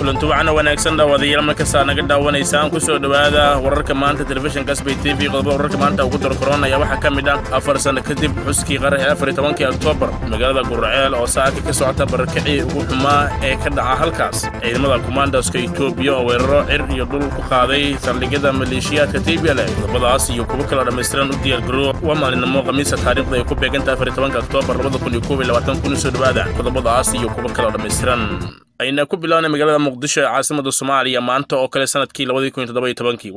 kulanti wacna wanaagsan dhawaadayaal markastaa naga dhaawanaysaan ku soo dhowaada wararka maanta telefishinka sbay t v qodobada wararka maanta ugu darkoron ayaa waxaa ka mid ah afar sanno kadib xuskii qaraxii afar iyo tobankii oktoobar magaalada guraceel oo saaka ka socota barakicii ugu xumaa ee ka dhaca halkaas. Ciidamada kumaandaska etoobiya oo weeraro cir iyo dhul ku qaaday saldhigyada maleeshiyaadka tbl qodobadaas iyo kuwo kaloo dhammaystiran u diyaargaroo waa maalinimo khamiisa taariikhda ay ku beegantaha afar iyo tobanka oktoobar labada kun iyo koob iyo labaatan kun soo dhowaada qodobadaas iyo kuwo kaloo dhammaystiran ayna ku bilaabnay magaalada muqdisho ee caasimada soomaaliya maanta oo kale sannadkii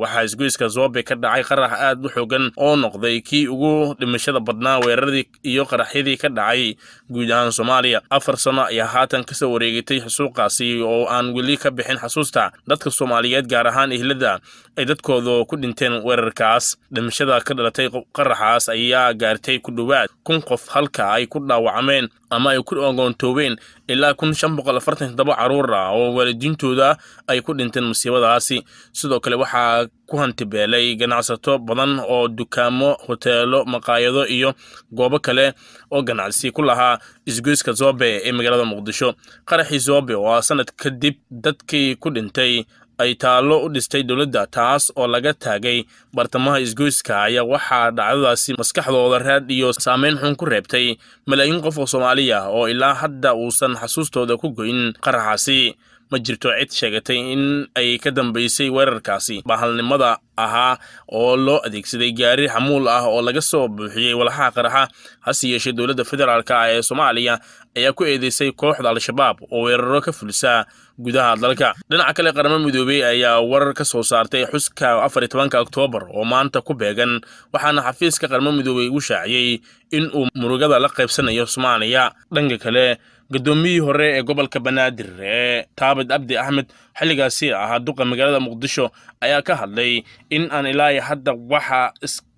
waxaa isgoyska zoobe ka dhacay qarax aad u xoogan oo noqday kii ugu dhimashada badnaa weeraradii iyo qaraxyadii ka dhacay guud ahaan soomaaliya. Afar sano ayaa haatan ka soo wareegatay xusuuqaasi oo aan weli ka bixin xasuusta dadka soomaaliyeed gaar ahaan ehlada ay dadkooda ku dhinteen weerarkaas. Dhimashada ka dhalatay qaraxaas ayaa gaartay ku dhowaad kun qof halka ay ku dhaawacmeen ama ay ku ogoontoobeen ilaa kun shan boqol afartan toddoba carruur ah oo waalidiintooda ay ku dhinteen musiibadaasi. Sidoo kale waxaa ku hantibeelay ganacsato badan oo dukaamo hoteelo maqaayado iyo goobo kale oo ganacsi ku lahaa isgoyska zoobe ee magaalada muqdisho. Qaraxii zoobe oo ah sanad kadib dadkii ku dhintay ay taallo u dhistay dowladda taas oo laga taagay bartamaha isgoyska ayaa waxaa dhacdadaasi maskaxdooda raad iyo saameyn xun ku reebtay. Malaayiin qof oo soomaaliya oo ilaa hadda uusan xasuustooda ku goyn qaraxaasi ma jirto cid sheegatay in ay ka dambaysay weerarkaasi. Bahalnimada ahaa oo loo adeegsaday gaari xamuul ah oo laga soo buuxiyey walaxaha qaraxa hase yeeshee dowladda federaalk ah ee soomaaliya ayaa ku eedeysay kooxda al-shabaab oo weeraro ka fulisa gudaha dalka. Dhinaca kale qaramo midoobey ayaa warar ka soo saartay xuska afar tobanka oktoobar oo maanta ku beegan waxaana xafiiska qaramo midoobey u shaaciyey in uu murugada la qaybsanayo soomaaliya. Dhanka kale guddoomiyihii hore ee gobolka banaadir ee taabid abdi axmed xilligaasi ahaa duqa magaalada muqdisho ayaa ka hadlay in aan ilaa hadda waxa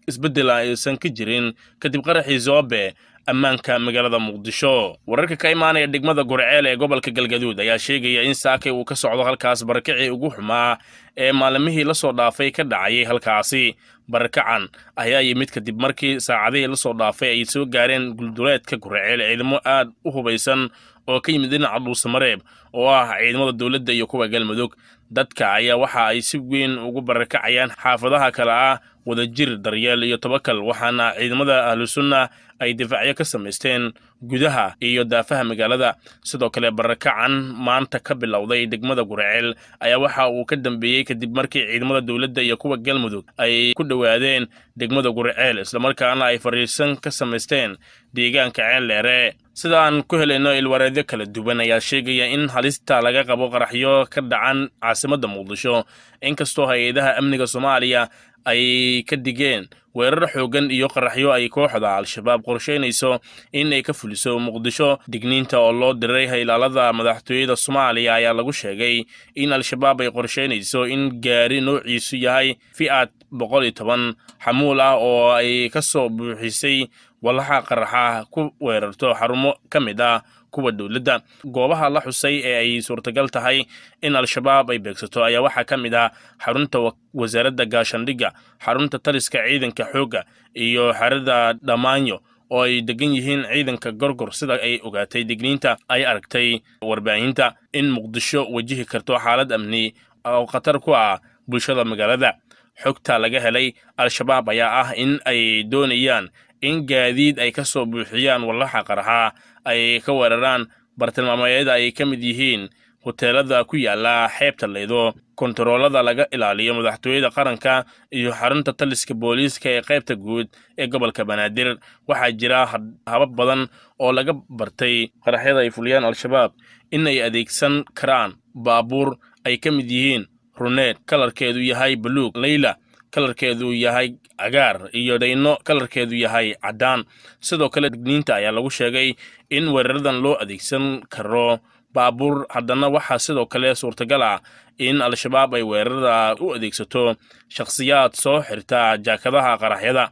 isbeddela aysan ka jirin. Kadib qaraxii zoobe ammaanka magaalada muqdisho. Wararka ka imaanaya degmada gurceel ee gobolka galgaduud ayaa sheegaya in saakay uu ka socdo halkaas barakicii ugu xumaa ee maalimihii la soo dhaafay ka dhacayay halkaasi. Barakacan ayaa yimid kadib markii saacadihii la soo dhaafay ay soo gaareen gulduleedka gurceel ciidamo aad u hubaysan oo ka yimid dhinaca dhuusamareeb oo ah ciidamada dowladda iyo kuwa galmudug. Dadka ayaa waxa ay si weyn ugu barakacayaan xaafadaha kale ah wadajir daryeel iyo tobakal waxaana ciidamada ahlusunna ay difaacyo ka samaysteen gudaha iyo daafaha magaalada. Sidoo kale barakacan maanta ka bilowday degmada gurceel ayaa waxa uu ka dambeeyey kadib markii ciidamada dowladda iyo kuwa galmudug ay ku dhowaadeen degmada gurceel islamarkaana ay fariisan ka samaysteen deegaanka ceeldheere sida aan ku helayno ilwareedyo kala duwan ayaa sheegaya in halista laga qabo qaraxyo ka dhacan caasimadda muqdisho. Inkastoo hay'adaha amniga soomaaliya ay ka digeen weerar xoogan iyo qaraxyo ay kooxda al-shabaab qorshaynayso in ay ka fuliso muqdisho digniinta oo loo diray haylaalada madaxtooyada soomaaliya ayaa lagu sheegay in al-shabaab ay qorshaynayso in gaari noociisu yahay fi'ad boqol iyo toban xamuul ah oo ay ka soo buuxisay walaxa qaraxa ku weerarto xarumo ka mid ah kuwa dowladda. Goobaha la xusay ee ay suurtagal tahay in al-shabaab ay beegsato ayaa waxaa ka mid ah xarunta wasaaradda gaashandhigga xarunta taliska ciidanka xoogga iyo xerada dhammaanyo oo ay degan yihiin ciidanka gorgor sida ay ogaatay digniinta ay aragtay warbaahinta in muqdisho wajihi karto xaalad amni oo khatar ku ah bulshada magaalada. Xogta laga helay al-shabaab ayaa ah in ay doonayaan in gaadiid ay ka soo buuxiyaan wallaxa qaraxa ay ka weeraraan bartilmaameedyada ay ka mid yihiin hoteelada ku yaalla xeebta laydo kontaroolada laga ilaaliyo madaxtooyada qaranka iyo xarunta taliska booliiska ee qaybta guud ee gobolka banaadir. Waxaa jira habab badan oo laga bartay qaraxyada ay fuliyaan al-shabaab in ay adeegsan karaan baabuur ay ka mid yihiin runeed kalarkeedu yahay baluug leyla kalarkeedu yahay cagaar iyo dhayno kalarkeedu yahay caddaan. Sidoo kale digniinta ayaa lagu sheegay in weeraradan loo adeegsan karo baabuur. Haddana waxaa sidoo kale suurtagal ah in al-shabaab ay weerarada u adeegsato shakhsiyaad soo xirta jaakadaha qaraxyada.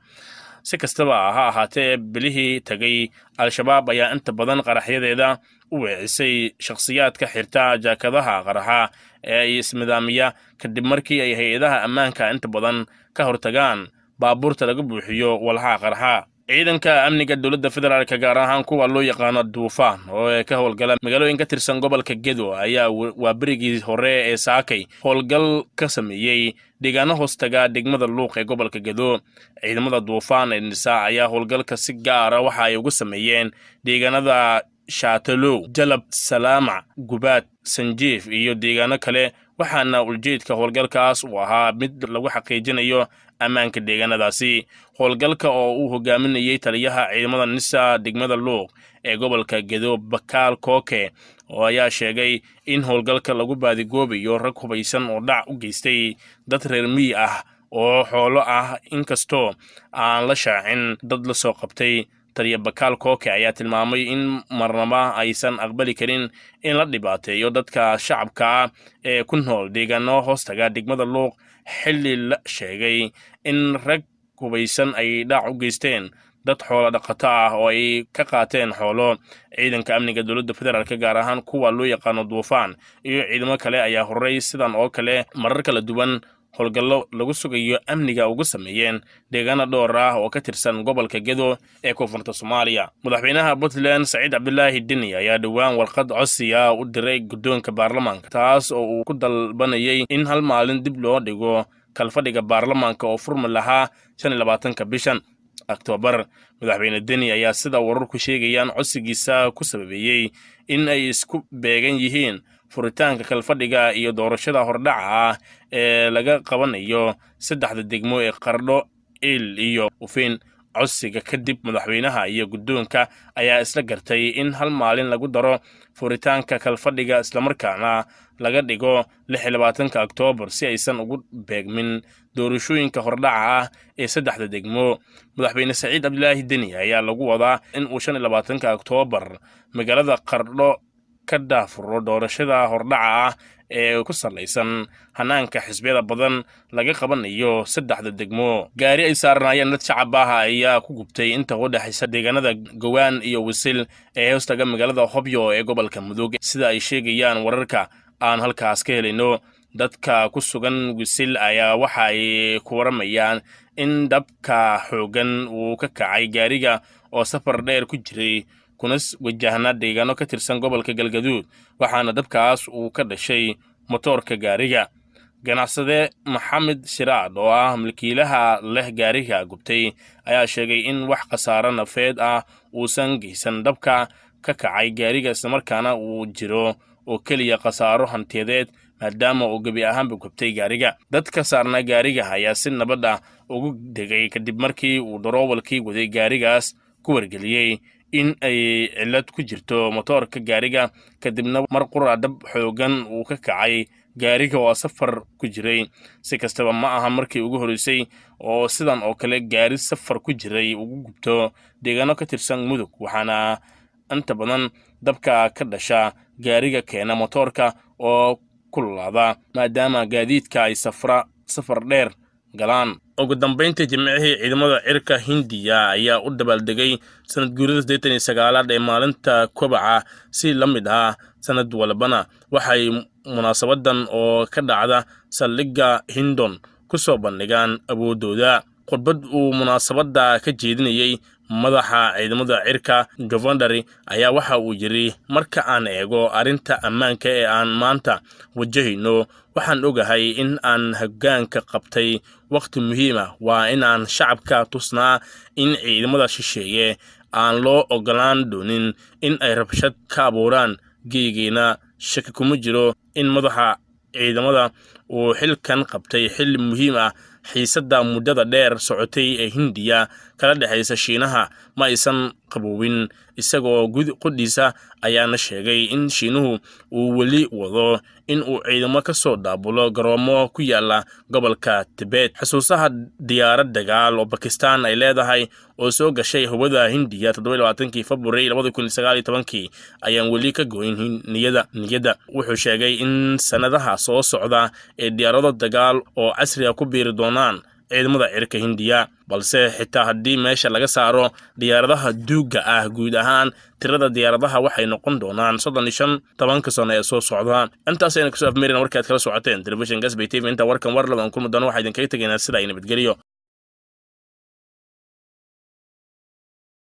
Si kastaba ha ahaatee bilihii tegay al-shabaab ayaa inta badan qaraxyadeeda u weecisay shakhsiyaadka xirta jaakadaha qaraxa ee ay ismidaamiya kadib markii ay hay'adaha ammaanka inta badan ka hortagaan baabuurta laga buuxiyo walxaha qarxa. Ciidanka amniga dowladda federaalka gaar ahaan kuwa loo yaqaano duufaan oo ka howlgala magaalooyin ka tirsan gobolka gedo ayaa waa berigii hore ee saakay howlgal ka sameeyey deegaano hoostaga degmada luuq ee gobolka gedo. Ciidamada duufaan ee nisa ayaa howlgalka si gaara waxa ay ugu sameeyeen deegaanada shaatalow jalab salaamac gubaad sanjiif iyo deegaano kale. Waxaana uljeedka howlgalkaas uu ahaa mid lagu xaqiijinayo ammaanka deegaanadaasi. Howlgalka oo uu hogaaminayey taliyaha ciidamada nisa degmada luuq ee gobolka gedo bakaal kooke oo ayaa sheegay in howlgalka lagu baadigoobayo rag hubaysan oo dhac u geystay. Dad reer miyi ah oo xoolo ah inkastoo aan la shaacin dad la soo qabtay taliya bakaal kooke ayaa tilmaamay in marnaba aysan aqbali karin in la dhibaateeyo dadka shacabka ah ee ku nool deegaano. Hoostaga degmada luuq xilli la sheegay in rag hubaysan ay dhaac u geysteen dad xoolo dhaqato ah oo ay ka qaateen xoolo. Ciidanka amniga dowladda federaalk gaar ahaan kuwa loo yaqaano duufaan iyo ciidamo kale ayaa horey sidan oo kale marar kala duwan howlgallo lagu sugayo amniga ugu sameeyeen deegaana dhowr ah oo ka tirsan gobolka gedo ee koonfurta soomaaliya. Madaxweynaha puntland saciid cabdilaahi deni ayaa dhowaan warqad codsiya u diray guddoonka baarlamaanka taas oo uu ku dalbanayay in hal maalin dib loo dhigo kalfadhiga baarlamaanka oo furmi lahaa shan iyo labaatanka bishan oktoobar madaxweyne deni ayaa sida wararku sheegayaan codsigiisa ku sababeeyey in ay isku beegan yihiin furitaanka kalfadhiga iyo doorashada hordhaca ah ee laga qabanayo saddexda degmo ee qardho il iyo ufin codsiga kadib madaxweynaha iyo guddoonka ayaa isla gartay in hal maalin lagu daro furitaanka kalfadhiga islamarkaana laga dhigo lix iyo labaatanka oktoobar si aysan ugu beegmin doorashooyinka hordhaca ah ee saddexda degmo. Madaxweyne saciid cabdilaahi deni ayaa lagu wadaa in uu shan iyo labaatanka oktoobar magaalada qardho ka daafuro doorashada hordhaca ah ee ku salaysan hanaanka xisbiyada badan laga qabanayo saddexda degmo. Gaari ay saaranaayeen dad shacab ah ayaa ku gubtay inta u dhexaysa deegaanada gowaan iyo wisil ee hoostaga magaalada hobyo ee gobolka mudug. Sida ay sheegayaan wararka aan halkaas ka helayno dadka ku sugan wisil ayaa waxa ay ku waramayaan in dabka xooggan uu ka kacay gaariga oo safar dheer ku jiray kuna wajahna deegaano ka tirsan gobolka galgaduud waxaana dabkaas uu ka dhashay motoorka gaariga. Ganacsade maxamed shiraad oo ah milkiilaha leh gaariga gubtay ayaa sheegay in wax khasaaro nafeed ah uusan geysan dabka ka kacay gaariga islamarkaana uu jiro oo keliya khasaaro hantiyadeed maadaama uu gebi ahaanba gubtay gaariga. Dadka saarnaa gaariga ayaa si nabad ah ugu degay kadib markii uu daroowalkii waday gaarigaas ku wargeliyey in ay cillad ku jirto motoorka gaariga kadibna mar qura dab xoogan uu ka kacay. Gaariga oo safar ku jiray. Si kastaba ma aha markii ugu horreysay oo sidan oo kale gaari safar ku jiray ugu gubto deegaano ka tirsan mudug waxaana inta badan dabka ka dhasha gaariga keena motoorka oo kululaada maadaama gaadiidka ay safra safar dheer galaan ugu dambayntii jimcihii ciidamada cirka hindiya ayaa u dabaaldegay sanad guurida siddeetan iyo sagaalaad ee maalinta kobaca. Si la mid ah sanad walbana waxay munaasabadan oo ka dhacda saldhigga hindon ku soo bandhigaan awooddooda khudbad uu munaasabadda ka jeedinayey madaxa ciidamada cirka govandary ayaa waxa uu yidhi marka aan eego arrinta ammaanka ee aan maanta wajahayno waxaan ogahay in aan hoggaanka qabtay wakhti muhiima waa inaan shacabka tusnaa in ciidamada shisheeye aan loo oggolaan doonin in ay rabshad ka abuuraan. Geygeyna shaki kuma jiro in madaxa ciidamada uu xilkan qabtay xilli muhiim ah xiisadda muddada dheer socotay ee hindiya kala dhexaysa shiinaha ma aysan qaboobin isagoo qudhiisa ayaana sheegay in shiinuhu uu weli wado in uu ciidamo ka soo daabulo garoomo ku yaalla gobolka tibet. Xusuusaha diyaarad dagaal oo bakistan ay leedahay oo soo gashay hubada hindiya toddobaaatankii februari labada kun sagaal tobankii ayaan weli ka goyn niyada. Niyadda wuxuu sheegay in sannadaha soo socda ee diyaarado dagaal oo casriga ku biiri doonaan ciidamada cirka hindiya balse xitaa haddii meesha laga saaro diyaaradaha duugga ah guud ahaan tirada diyaaradaha waxay noqon doonaan soddon iyo shan tobanka sano ee soo socda. Intaas ayna ka soo afmeerina warkaad kala socoteen telefishin gasbay tv inta warkan war laban kulmi doono waxaa idinkaga tegaynaa sida ay nabadgeliyo